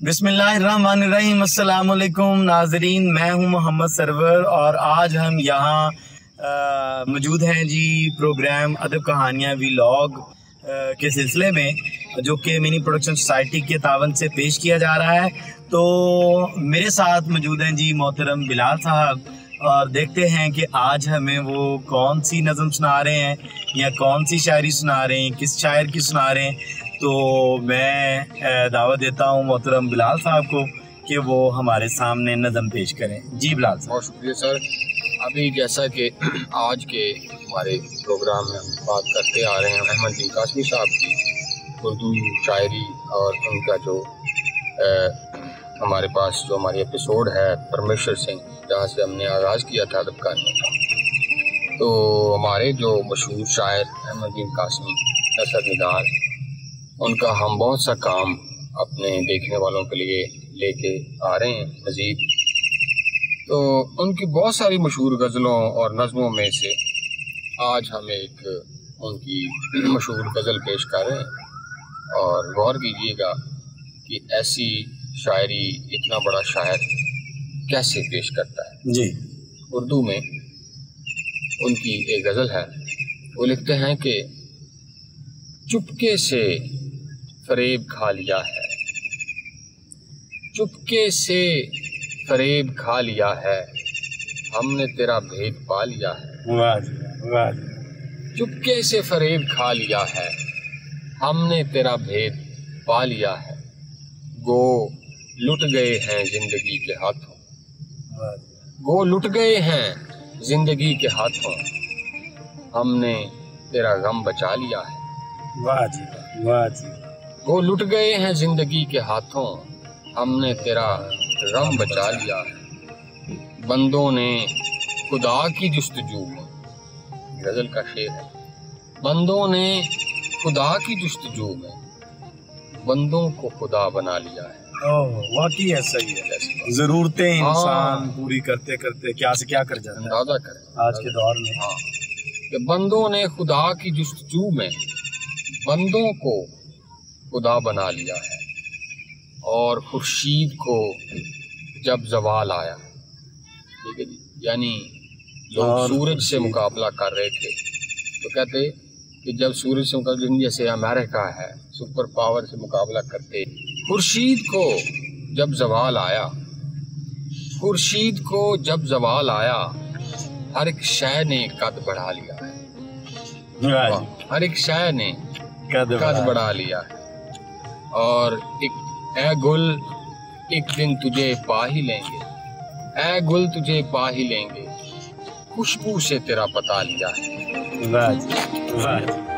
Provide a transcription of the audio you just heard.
بسم اللہ الرحمن الرحیم، السلام علیکم ناظرین، میں ہوں محمد سرور اور آج ہم یہاں موجود ہیں جی پروگرام ادب کہانیاں وی لاگ کے سلسلے میں، جو کہ منی پروڈکشن سوسائٹی کے تعاون سے پیش کیا جا رہا ہے۔ تو میرے ساتھ موجود ہیں جی محترم بلال صاحب، اور دیکھتے ہیں کہ آج ہمیں وہ کون سی نظم سنا رہے ہیں، یا کون سی شاعری سنا رہے ہیں، کس شاعر کی سنا رہے ہیں۔ تو میں دعوت دیتا ہوں محترم بلال صاحب کو کہ وہ ہمارے سامنے نظم پیش کریں۔ جی بلال صاحب۔ بہت شکریہ سر۔ ابھی جیسا کہ آج کے ہمارے پروگرام میں ہم بات کرتے آ رہے ہیں، احمد جی قاسمی صاحب کی اردو شاعری اور ان کا جو ہمارے پاس جو ہماری ایپیسوڈ ہے پرمیشر سنگھ، جہاں سے ہم نے آغاز کیا تھا ادب کا تو ہمارے جو مشہور شاعر احمد جی دین قاسمی نثر نگار ان کا ہم بہت سا کام اپنے دیکھنے والوں کے لیے لے کے آ رہے ہیں مزید۔ تو ان کی بہت ساری مشہور غزلوں اور نظموں میں سے آج ہم ایک ان کی مشہور غزل پیش کر رہے ہیں۔ اور غور کیجیے گا کہ ایسی شاعری اتنا بڑا شاعر کیسے پیش کرتا ہے۔ جی۔ اردو میں ان کی ایک غزل ہے۔ وہ لکھتے ہیں کہ چپکے سے فریب کھا لیا ہے۔ چپکے سے فریب کھا لیا ہے۔ ہم نے تیرا بھید پا لیا ہے۔ چپکے سے فریب کھا لیا ہے۔ ہم نے تیرا بھید پا لیا ہے۔ گو لٹ گئے ہیں زندگی کے ہاتھوں۔ گو لٹ گئے ہیں زندگی کے ہاتھوں۔ ہم نے تیرا غم بچا لیا ہے۔ واہ جی واہ جی وہ لٹ گئے ہیں زندگی کے ہاتھوں۔ ہم نے تیرا رم بچا لیا۔ بندوں نے خدا کی جستجو۔ میں غزل کا شعر ہے۔ بندوں نے خدا کی جستجو۔ میں بندوں کو خدا بنا لیا ہے۔ واقعی ایسا ہی ہے۔ ضرورتیں ہاں۔ انسان پوری کرتے کرتے کیا سے کیا کر جاتا اندازہ کریں آج کے دور میں۔ ہاں۔ کہ بندوں نے خدا کی جستجو میں بندوں کو خدا بنا لیا ہے اور خورشید کو جب زوال آیا ٹھیک ہے جی۔ یعنی لوگ سورج سے مقابلہ کر رہے تھے۔ تو کہتے کہ جب سورج سے مقابلہ جیسے امریکہ ہے سپر پاور سے مقابلہ کرتے خورشید کو جب زوال آیا خورشید کو جب زوال آیا ہر ایک شے نے قد بڑھا لیا ہے۔ ہاں جی۔ ہاں، ہر ایک شے نے قد بڑھا لیا ہے۔ اور ایک اے گل ایک دن تجھے پا ہی لیں گے۔ اے گل تجھے پا ہی لیں گے۔ خوشبو سے تیرا پتا لیا ہے۔ جی، جی۔